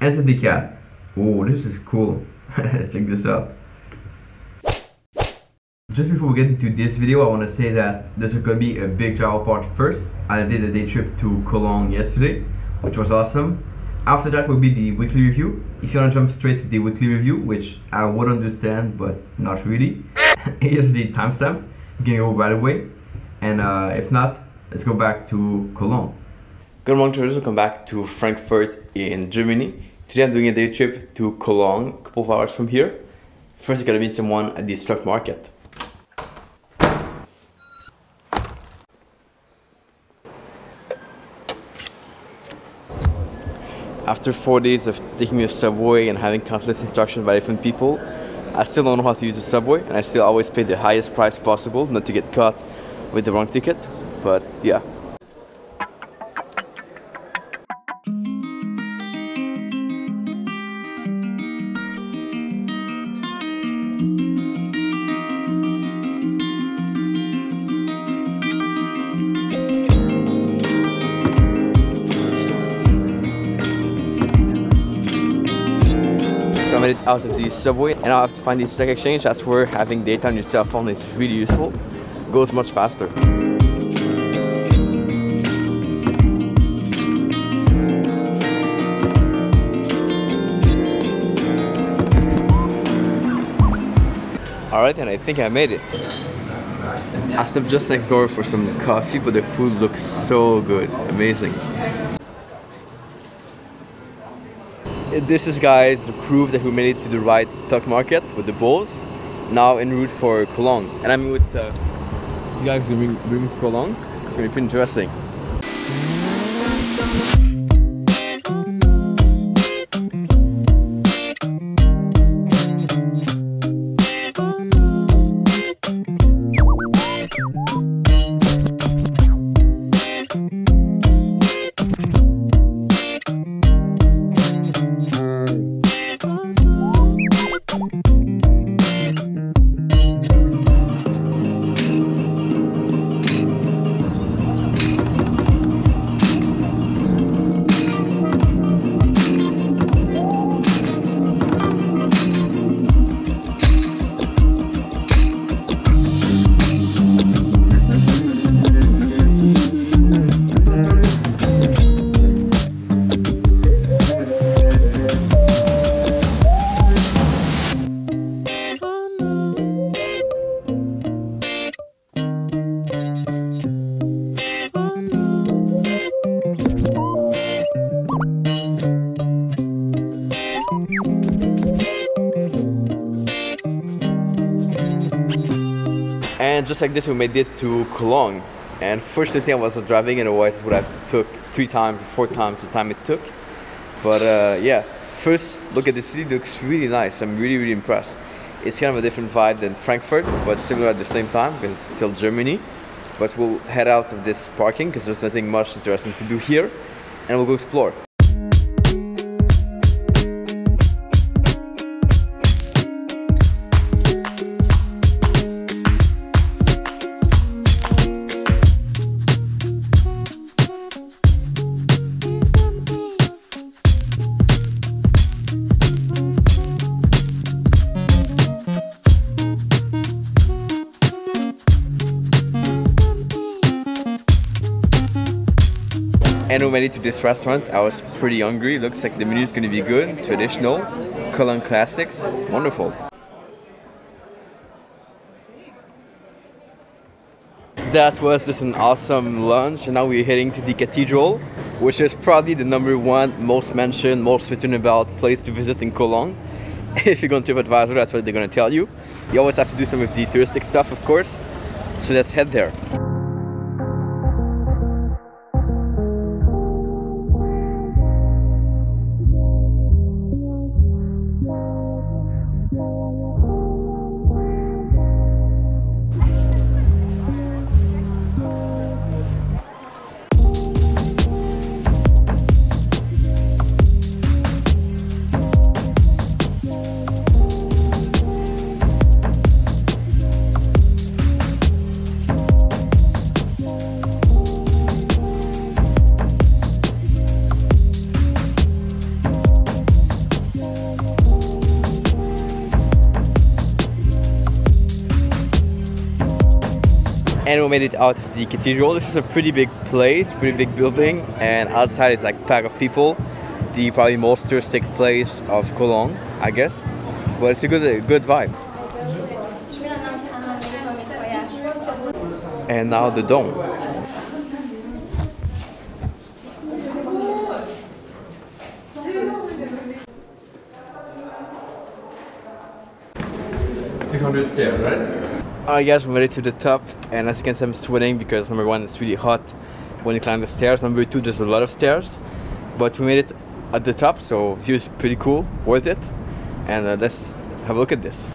Enter the cat. Oh, this is cool. Check this out. Just before we get into this video, I want to say that this is going to be a big travel part first. I did a day trip to Cologne yesterday, which was awesome. After that will be the weekly review. If you want to jump straight to the weekly review, which I would understand, but not really, here's the timestamp. You can go right away. And uh, if not, let's go back to Cologne. Good morning traders, welcome back to Frankfurt in Germany. Today I'm doing a day trip to Cologne, a couple of hours from here. First I gotta meet someone at the stock market. After four days of taking the subway and having countless instructions by different people, I still don't know how to use the subway and I still always pay the highest price possible not to get caught with the wrong ticket. But yeah, out of the subway and I have to find the stock exchange. That's where having data on your cell phone is really useful. Goes much faster. Alright, and I think I made it. I stepped just next door for some coffee, but the food looks so good. Amazing. This is guys the proof that we made it to the right stock market with the bulls. Now en route for Cologne and I'm with uh, these guys who bring, Cologne it's gonna be pretty interesting just like this, we made it to Cologne. And fortunately, I wasn't driving, and otherwise, it would have took three times, four times the time it took. But uh, yeah, first look at the city. Looks really nice. I'm really, really impressed. It's kind of a different vibe than Frankfurt, but similar at the same time because it's still Germany. But we'll head out of this parking because there's nothing much interesting to do here, and we'll go explore. We made it to this restaurant. I was pretty hungry. Looks like the menu is going to be good. Traditional, Cologne classics. Wonderful. That was just an awesome lunch. And now we're heading to the cathedral, which is probably the number one most mentioned, most written about place to visit in Cologne. if you go on TripAdvisor, that's what they're going to tell you. You always have to do some of the touristic stuff, of course. So let's head there. And we made it out of the cathedral. This is a pretty big place, pretty big building, and outside it's like pack of people. The probably most touristic place of Cologne, I guess. But it's a good, a good vibe. And now the dome. Three hundred stairs, right? Alright guys, we made it to the top and as you can see I'm sweating because number one it's really hot when you climb the stairs. Number two there's a lot of stairs. But we made it at the top so view is pretty cool, worth it. And uh, let's have a look at this.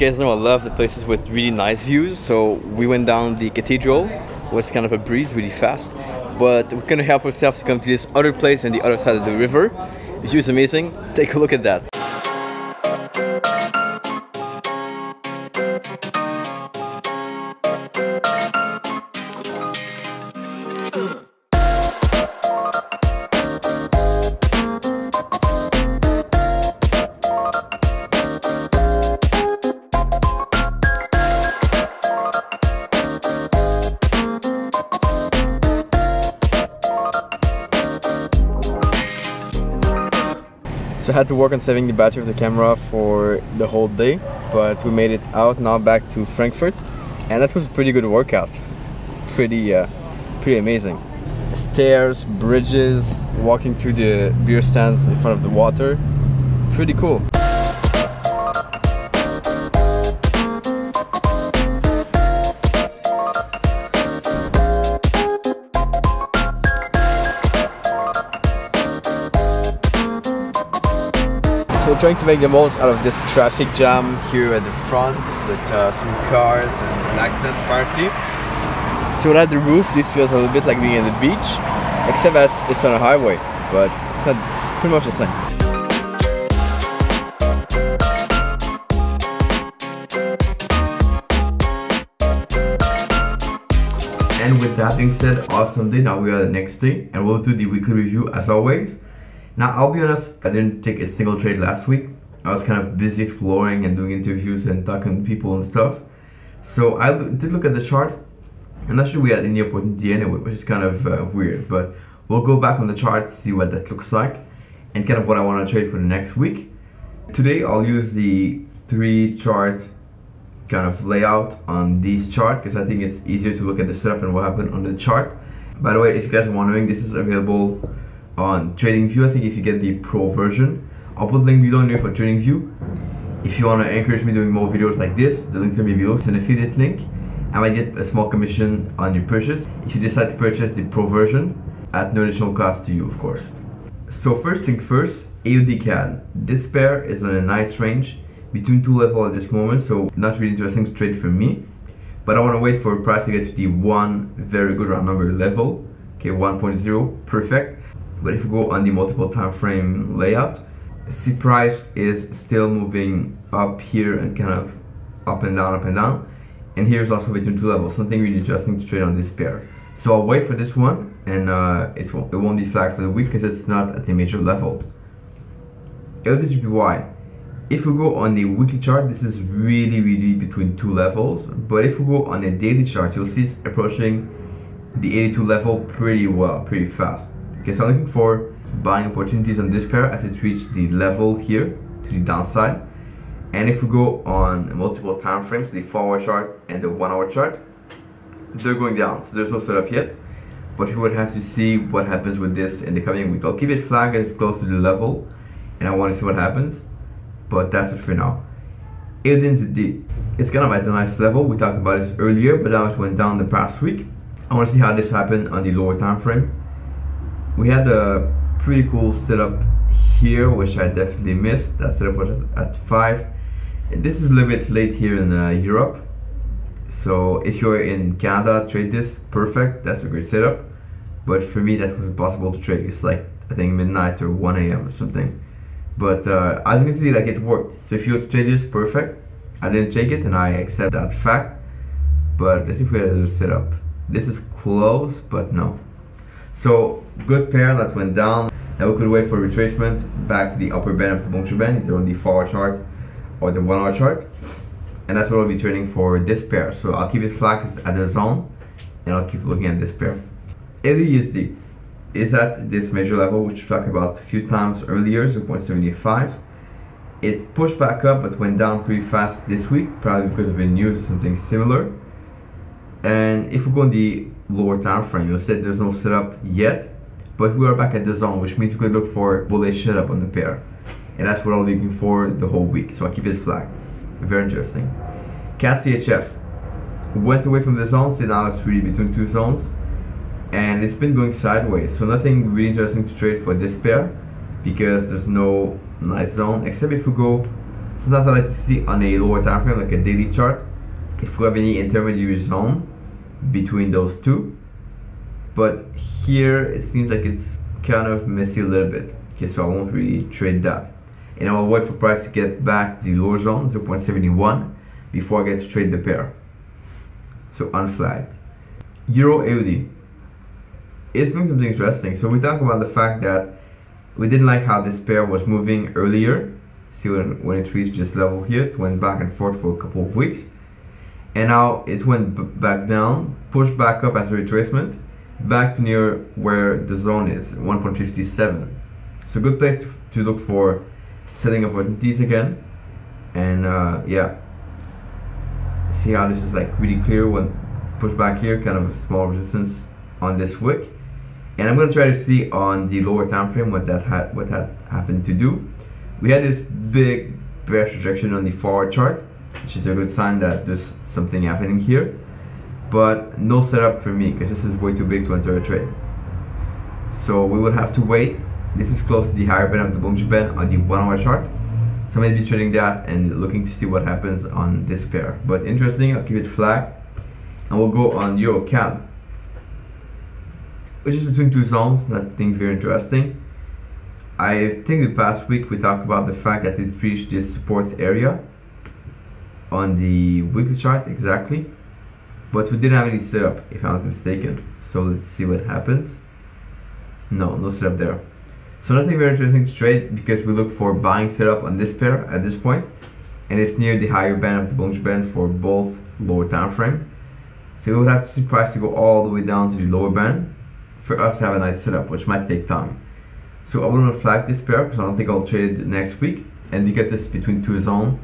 You guys know, I love the places with really nice views. So we went down the cathedral, was kind of a breeze, really fast. But we couldn't help ourselves to come to this other place on the other side of the river. View is amazing. Take a look at that. Had to work on saving the battery of the camera for the whole day, but we made it out now back to Frankfurt, and that was a pretty good workout. Pretty, uh, pretty amazing. Stairs, bridges, walking through the beer stands in front of the water, pretty cool. So trying to make the most out of this traffic jam here at the front with uh, some cars and an accident apparently. So at the roof this feels a little bit like being at the beach, except that it's on a highway, but it's not pretty much the same. And with that being said, awesome day. Now we are the next day and we'll do the weekly review as always. Now, I'll be honest, I didn't take a single trade last week. I was kind of busy exploring and doing interviews and talking to people and stuff. So I did look at the chart. I'm not sure we had any opportunity anyway, which is kind of uh, weird. But we'll go back on the chart, see what that looks like, and kind of what I want to trade for the next week. Today, I'll use the three chart kind of layout on this chart because I think it's easier to look at the setup and what happened on the chart. By the way, if you guys are wondering, this is available on TradingView. I think if you get the pro version, I'll put the link below here for TradingView. If you want to encourage me doing more videos like this, the links be below. It's an affiliate link. And I might get a small commission on your purchase if you decide to purchase the pro version at no additional cost to you, of course. So first thing first, AUD CAD. This pair is on a nice range between two levels at this moment, so not really interesting to trade for me. But I want to wait for price to get to the one very good round number level. Okay, 1.0, perfect. But if you go on the multiple time frame layout, see price is still moving up here and kind of up and down, up and down. And here's also between two levels, something really interesting to trade on this pair. So I'll wait for this one and uh, it, won't, it won't be flagged for the week because it's not at the major level. LDJPY. If we go on the weekly chart, this is really, really between two levels. But if we go on a daily chart, you'll see it's approaching the 82 level pretty well, pretty fast. Okay, so I'm looking for buying opportunities on this pair as it reached the level here to the downside. And if we go on multiple time frames, the 4 hour chart and the 1 hour chart, they're going down. So there's no setup yet. But we would have to see what happens with this in the coming week. I'll keep it flagged as close to the level and I want to see what happens. But that's it for now. Aliens D. It's kind of at a nice level. We talked about this earlier, but now it went down the past week. I want to see how this happened on the lower time frame we had a pretty cool setup here which I definitely missed that setup was at 5 this is a little bit late here in uh, Europe so if you're in Canada trade this perfect that's a great setup but for me that was impossible to trade it's like I think midnight or 1 a.m. or something But uh, as you can see, like it worked. So if you to trade this, perfect. I didn't take it and I accept that fact. But let's see if we had a setup. This is close, but no. So good pair that went down. Now we could wait for retracement back to the upper band of the Bollinger Band, either on the 4 hour chart or the 1 hour chart. And that's what I'll be trading for this pair. So I'll keep it flat at the zone and I'll keep looking at this pair. AUDUSD is at this major level, which we talked about a few times earlier, 0.75. It pushed back up but went down pretty fast this week, probably because of the news or something similar. And if we go on the lower time frame, you'll see there's no setup yet, but we are back at the zone, which means we could look for bullish setup on the pair. And that's what I'm looking for the whole week, so I keep it flat. Very interesting. CAD CHF went away from the zone, so now it's really between two zones and it's been going sideways so nothing really interesting to trade for this pair because there's no nice zone except if we go sometimes I like to see on a lower time frame like a daily chart if we have any intermediary zone between those two but here it seems like it's kind of messy a little bit okay so I won't really trade that and I will wait for price to get back to the lower zone 0.71 before I get to trade the pair so unflagged Euro AUD it's doing something interesting. So we talk about the fact that we didn't like how this pair was moving earlier. See when, when it reached this level here, it went back and forth for a couple of weeks. And now it went back down, pushed back up as a retracement, back to near where the zone is, 1.57. So good place to look for setting opportunities again. And uh, yeah, see how this is like really clear when pushed back here, kind of a small resistance on this wick and I'm going to try to see on the lower time frame what that had what that happened to do. We had this big bearish rejection on the 4 hour chart, which is a good sign that there's something happening here. But no setup for me because this is way too big to enter a trade. So we would have to wait. This is close to the higher band of the Bollinger Band on the one hour chart. So maybe trading that and looking to see what happens on this pair. But interesting, I'll keep it flat. And we'll go on Euro CAD which is between two zones, nothing very interesting. I think the past week we talked about the fact that it reached this support area on the weekly chart exactly, but we didn't have any setup if I'm not mistaken. So let's see what happens. No, no setup there. So nothing very interesting to trade because we look for buying setup on this pair at this point, and it's near the higher band of the Bollinger Band for both lower time frame. So we would have to see price to go all the way down to the lower band for us to have a nice setup, which might take time. So I to flag this pair because I don't think I'll trade it next week. And because it's between two zones,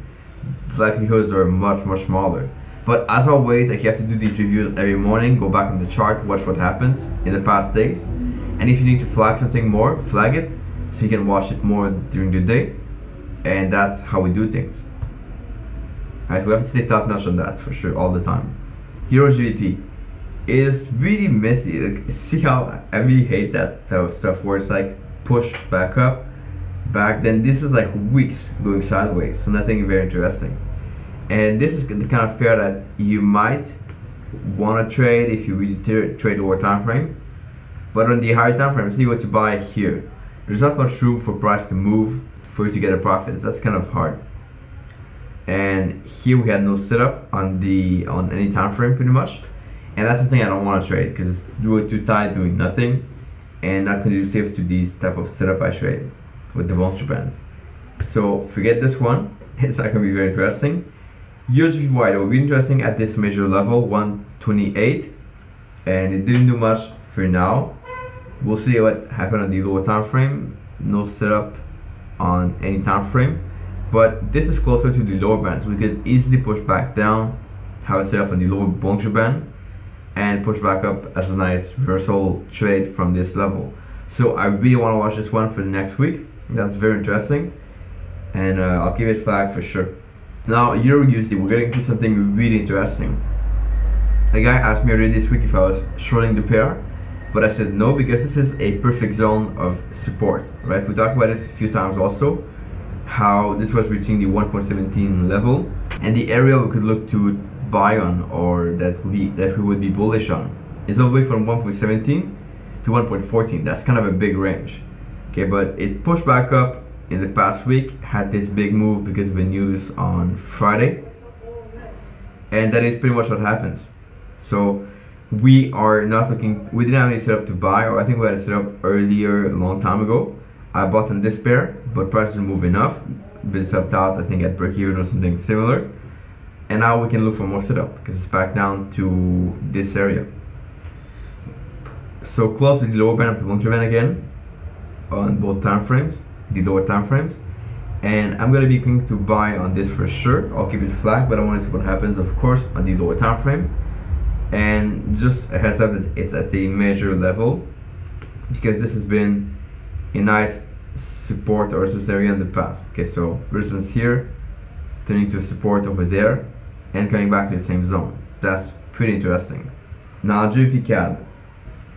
the likelihoods are much, much smaller. But as always, I have to do these reviews every morning, go back on the chart, watch what happens in the past days. And if you need to flag something more, flag it so you can watch it more during the day. And that's how we do things. Alright, we have to stay top notch on that for sure all the time. Euro GBP is really messy. Like, see how I really hate that type of stuff where it's like push back up, back. Then this is like weeks going sideways, so nothing very interesting. And this is the kind of pair that you might want to trade if you really trade over time frame. But on the higher time frame, see what you buy here. There's not much room for price to move for you to get a profit. That's kind of hard. And here we had no setup on the on any time frame pretty much and that's something I don't want to trade because it's really too tight doing nothing and not conducive to these type of setup I trade with the Bollinger Bands. So forget this one, it's not to be very interesting. USGPY will be interesting at this major level 128 and it didn't do much for now. We'll see what happened on the lower time frame. No setup on any time frame, but this is closer to the lower band, so we could easily push back down, have a setup on the lower Bollinger Band, and push back up as a nice reversal trade from this level. So I really want to watch this one for the next week. That's very interesting. And uh, I'll keep it flag for sure. Now, Euro USD, we're getting to something really interesting. A guy asked me earlier this week if I was shorting the pair, but I said no because this is a perfect zone of support, right? We talked about this a few times also, how this was reaching the 1.17 level, and the area we could look to buy on or that we that we would be bullish on is all the way from 1.17 to 1.14 that's kind of a big range okay but it pushed back up in the past week had this big move because of the news on Friday. And that is pretty much what happens. So we are not looking, we didn't have any setup to buy, or I think we had a setup earlier a long time ago. I bought on this pair, but price didn't move enough. Been swapped out, I think at break even or something similar. And now we can look for more setup because it's back down to this area. So close to the lower band of the Bollinger Band again on both time frames, the lower time frames. And I'm gonna be looking to buy on this for sure. I'll keep it flat, but I want to see what happens, of course, on the lower time frame. And just a heads up that it's at the major level because this has been a nice support or resistance area in the past. Okay, so resistance here, turning to support over there, and coming back to the same zone. That's pretty interesting. Now GBP CAD.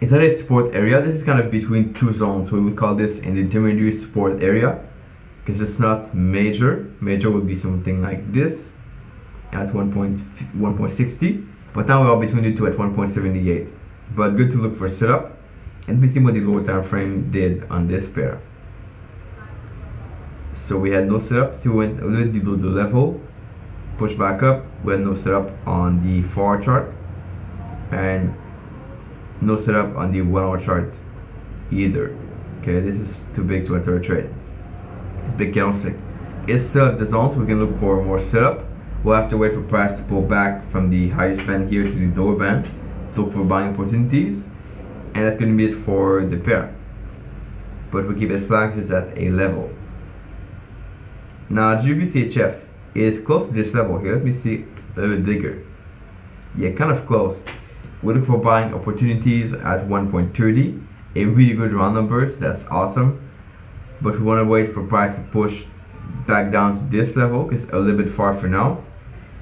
At a support area. This is kind of between two zones. We would call this an intermediate support area because it's not major. Major would be something like this at 1.1.60. But now we are between the two at 1.78. But good to look for setup. And we see what the lower time frame did on this pair. So we had no setup, so we went a little bit below the level, push back up, we had no setup on the 4 hour chart, and no setup on the 1 hour chart either. Okay, this is too big to enter a trade. It's big candlestick. It's set up the we can look for more setup. We'll have to wait for price to pull back from the highest band here to the lower band, look for buying opportunities, and that's going to be it for the pair. But we keep it flat, it's at a level. Now GBCHF is close to this level here. Let me see a little bit bigger. Yeah, kind of close. We look for buying opportunities at 1.30. A really good round numbers. That's awesome. But we want to wait for price to push back down to this level because a little bit far for now.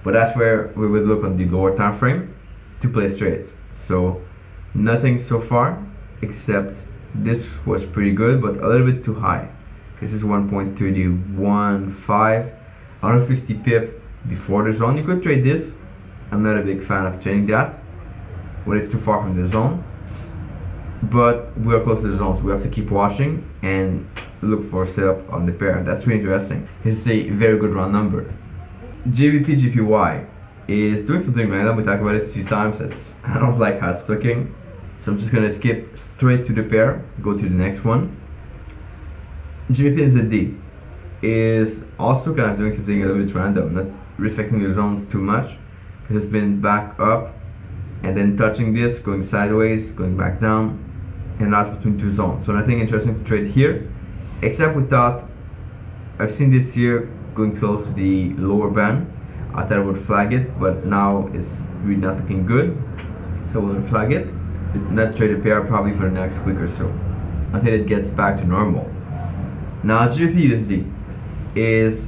But that's where we would look on the lower time frame to place trades. So nothing so far except this was pretty good but a little bit too high. This is 1.315. 150 pip before the zone. You could trade this. I'm not a big fan of trading that when it's too far from the zone. But we are close to the zone, so we have to keep watching and look for setup on the pair. That's really interesting. Is a very good round number. GPY is doing something random. We talked about it a few times. It's, I don't like how it's looking. So I'm just gonna skip straight to the pair, go to the next one. jvp GBP is also kind of doing something a little bit random, not respecting the zones too much. Because it's been back up and then touching this, going sideways, going back down, and that's between two zones. So nothing interesting to trade here, except we thought, I've seen this here going close to the lower band. I thought I would flag it, but now it's really not looking good. So we'll flag it. Not trade a pair probably for the next week or so until it gets back to normal. Now GBPUSD is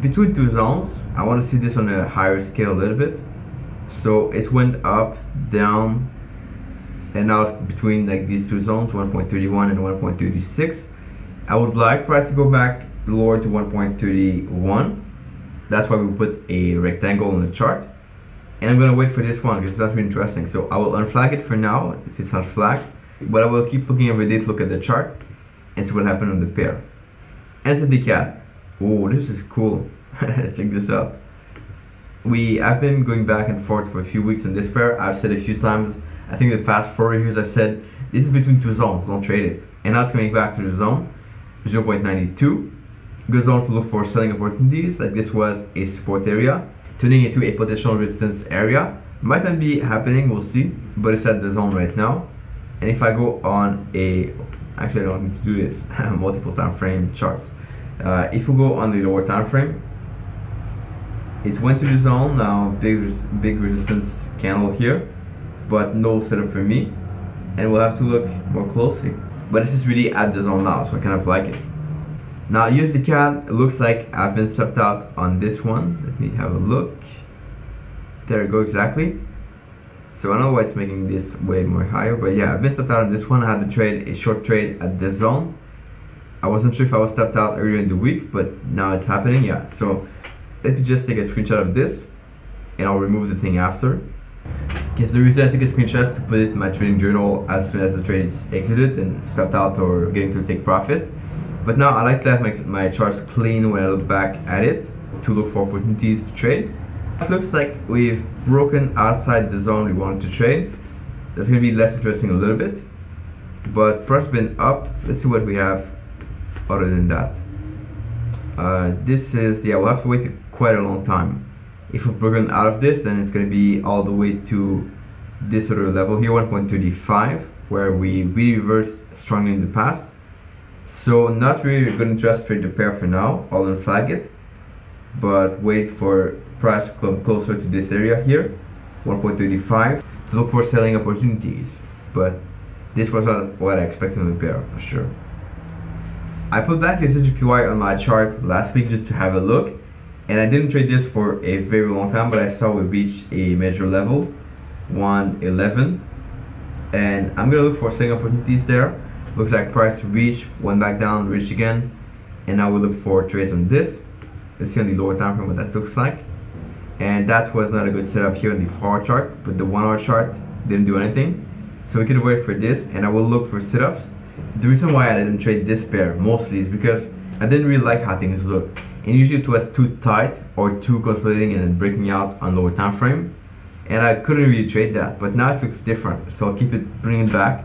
between two zones. I want to see this on a higher scale a little bit. So it went up, down, and it's between like these two zones, 1.31 and 1.36. I would like price to go back lower to 1.31. That's why we put a rectangle on the chart. And I'm gonna wait for this one because that's really interesting. So I will unflag it for now, it's not flagged. But I will keep looking every day to look at the chart and see what happened on the pair. Entity cat. Oh, this is cool. Check this out. We I've been going back and forth for a few weeks on this pair. I've said a few times. I think the past four reviews I said this is between two zones. Don't trade it. And now it's coming back to the zone 0.92. Good zone to look for selling opportunities. Like this was a support area, turning into a potential resistance area. Might not be happening. We'll see. But it's at the zone right now. And if I go on a actually I don't need to do this multiple time frame charts uh, if we go on the lower time frame it went to the zone now big big resistance candle here but no setup for me and we'll have to look more closely. But this is really at the zone now so I kind of like it. Now USD CAD it looks like I've been stepped out on this one. Let me have a look. There we go exactly. So I know why it's making this way more higher but yeah I've been stepped out on this one. I had to trade a short trade at the zone. I wasn't sure if I was stepped out earlier in the week, but now it's happening, yeah. So let me just take a screenshot of this and I'll remove the thing after. So the reason I took a screenshot is to put it in my trading journal as soon as the trade is exited and stepped out or getting to take profit. But now I like to have my, my charts clean when I look back at it to look for opportunities to trade. It looks like we've broken outside the zone we wanted to trade. That's going to be less interesting a little bit. But price been up. Let's see what we have other than that. Uh, this is, yeah, we'll have to wait quite a long time. If we've broken out of this, then it's going to be all the way to this other level here, 1.35, where we really reversed strongly in the past. So not really a good interest trade the pair for now, I'll unflag it, but wait for price to come closer to this area here, 1.35, to look for selling opportunities. But this was not what I expected in the pair for sure. I put back this JPY on my chart last week just to have a look and I didn't trade this for a very long time but I saw we reached a major level 111 and I'm gonna look for selling opportunities there. Looks like price reached went back down reached again. And now we look for trades on this. Let's see on the lower time frame what that looks like. And that was not a good setup here on the 4 hour chart but the 1 hour chart didn't do anything. So we can wait for this and I will look for setups. The reason why I didn't trade this pair mostly is because I didn't really like how things look and usually it was too tight or too consolidating and then breaking out on lower time frame. And I couldn't really trade that but now it looks different. So I'll keep it bring it back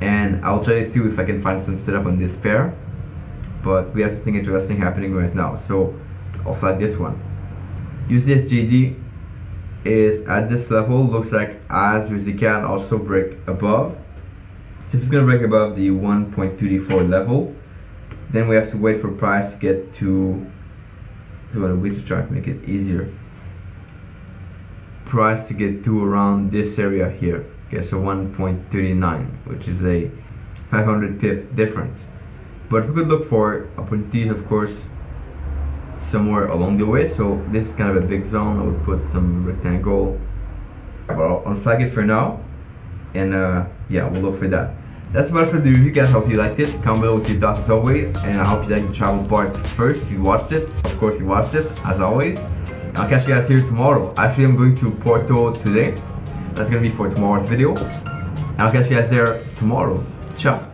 and I'll try to see if I can find some setup on this pair. But we have something interesting happening right now so I'll flag this one. USDSJD is at this level looks like as USD can also break above. So if it's gonna break above the 1.234 level then we have to wait for price to get to to a weekly chart make it easier. Price to get to around this area here. Okay so 1.39 which is a 500 pip difference. But we could look for opportunities of course somewhere along the way. So this is kind of a big zone. I would put some rectangle but I'll unflag it for now. And uh, yeah we'll look for that that's about for the review guys. Hope you liked it. Comment below with your thoughts as always. And I hope you like the travel part first. If you watched it of course you watched it as always. And I'll catch you guys here tomorrow. Actually I'm going to Porto today. That's gonna be for tomorrow's video. And I'll catch you guys there tomorrow. Ciao